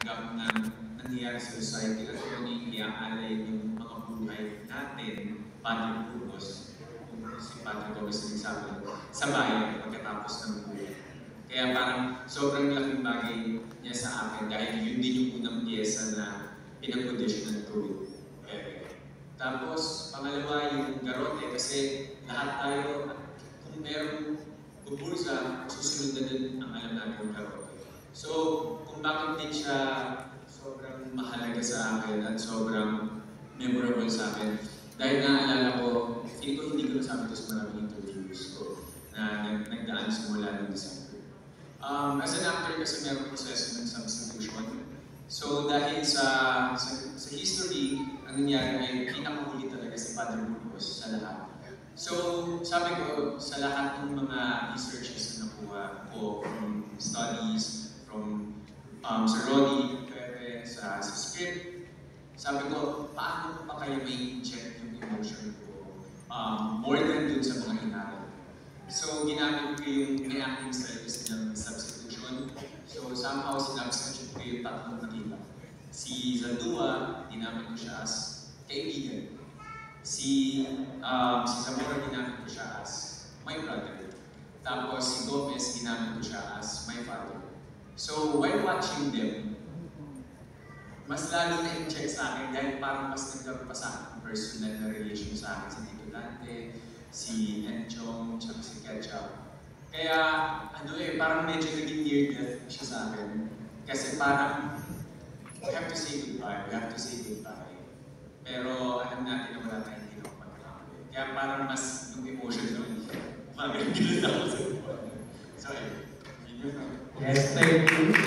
nakatanggap ng nangyayari sa society at kung yung iaalay ng mga buhay natin, Padre Burgos, kung si Padre ang nagsabi, sa bayan pagkatapos ng buhay. Kaya parang sobrang laking bagay niya sa akin dahil yun din yung unang pyesa na pinag-audition ng tuwing Pepe. Tapos, pangalawa yung garote kasi lahat tayo, kung merong bubursa, susunod na din ang alam natin yung garote. So, kung bakit din siya sobrang mahalaga sa akin at sobrang memorable sa akin, dahil naalala ko, feeling ko hindi ko nasabi ito sa maraming interviews ko na nag nagdaan simula ng December. Um, as an actor kasi meron proseso ng substitution. So dahil sa, sa, sa history, ang nangyari ay pinakamuli talaga si Padre Burgos sa lahat. So sabi ko, sa lahat ng mga researches na nakuha ko from studies, from um, Sir Ronnie, Pepe, sa, sa script, sabi ko, paano pa kaya may inject yung emotion ko um, more than dun sa mga inaral. So, ginamit ko yung reacting style kasi ng substitution. So, somehow, sinubstitute ko yung tatlong nakita. Si Zaldua, ginamit ko siya as kaibigan. Si, um, si Zamora, ginamit ko siya as my brother. Tapos, si Gomez, ginamit ko siya as my father. So, while watching them, mas lalo na in-check sa akin dahil parang mas nagkaroon pa sa akin personal na relation sa akin si Tito Dante, si Enchong, tsaka si Ketchup. Kaya, ano eh, parang medyo naging near death siya sa akin. Kasi parang, we have to say goodbye, we have to say goodbye. Pero alam natin na wala tayong ginawa magkakamali. Kaya parang mas yung emotion nung magaling ako sa. So, ayun. Yun